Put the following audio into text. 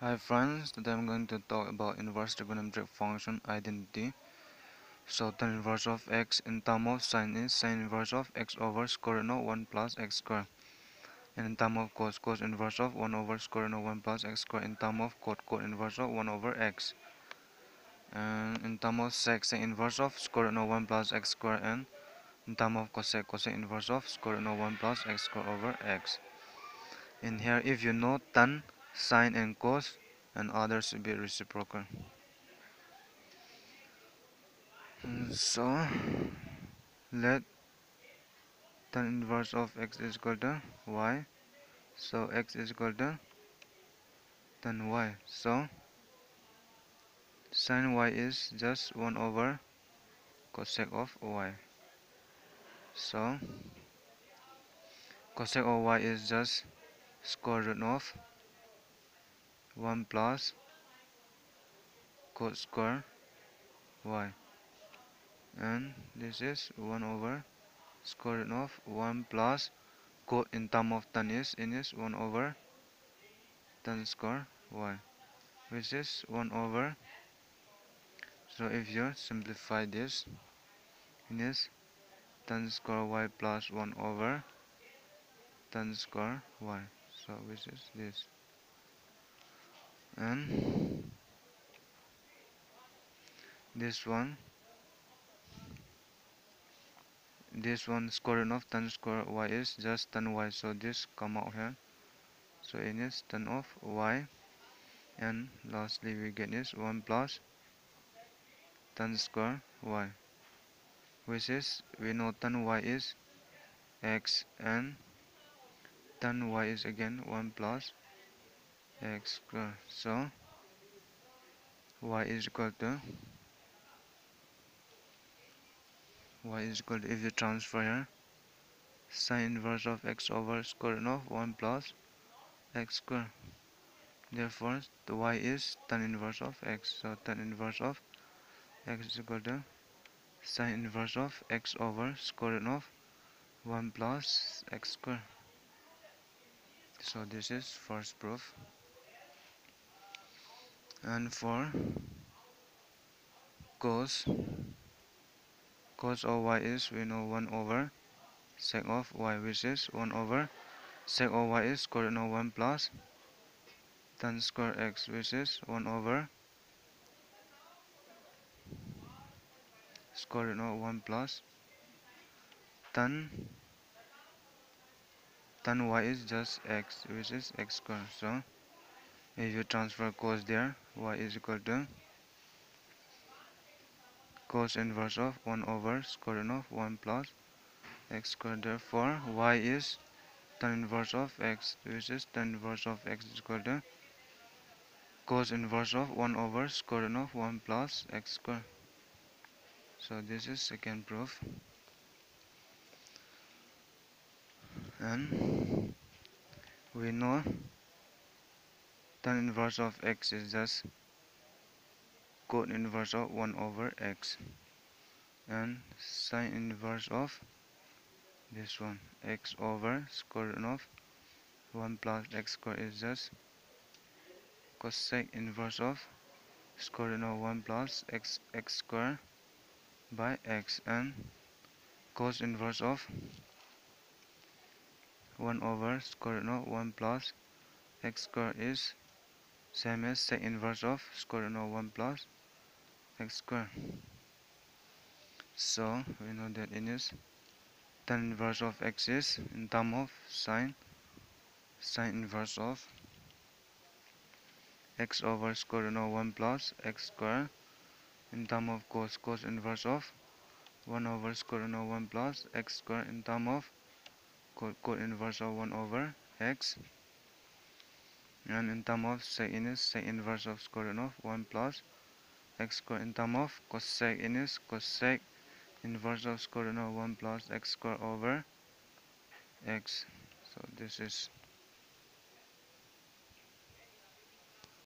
Hi friends, today I'm going to talk about inverse trigonometric function identity. So tan inverse of x in term of sine is sine inverse of x over square root of 1 plus x square. And in term of cos, cos inverse of 1 over square root of 1 plus x square. In term of cot, cot inverse of 1 over x. And in term of sec, sec inverse of square root of 1 plus x square. And in term of cosec, cosec inverse of square root of 1 plus x square over x. In here, if you know tan, sine and cos, and others will be reciprocal. Hmm, so let tan inverse of x is equal to y. So x is equal to tan y. So sine y is just 1 over cosec of y. So cosec of y is just square root of 1 plus cot square y. And this is 1 over square root of 1 plus cot in term of tan is in is 1 over tan square y which is 1 over. So if you simplify this it is tan square y plus 1 over tan square y. So which is this and this one this one square root of tan square y is just tan y. So this come out here. So it is tan of y. And lastly we get is 1 plus tan square y which is we know tan y is x and tan y is again 1 plus x square. So y is equal to y is equal to if you transfer here sine inverse of x over square root of 1 plus x square. Therefore the y is tan inverse of x. So tan inverse of x is equal to sine inverse of x over square root of 1 plus x square. So this is first proof and for cos cos of y is we know 1 over sec of y which is 1 over sec of y is root of 1 plus tan square x which is 1 over square root of 1 plus tan tan y is just x which is x square. So if you transfer cos there y is equal to cos inverse of 1 over square root of 1 plus x squared therefore y is tan inverse of x which is tan inverse of x is equal to cos inverse of 1 over square root of 1 plus x squared so this is second proof. And we know tan inverse of x is just cot inverse of 1 over x. And sine inverse of this one x over square root of 1 plus x square is just cosec inverse of square root of 1 plus x x square by x. And cos inverse of 1 over square root of 1 plus x square is same as sec inverse of square root of 1 plus x square. So we know that it is tan inverse of x is in term of sine sine inverse of x over square root of 1 plus x square in term of cos cos inverse of 1 over square root of 1 plus x square in term of cot inverse of 1 over x and in term of sec in is sec inverse of square root of 1 plus x square in term of cosec in is cosec inverse of square root of 1 plus x square over x. So this is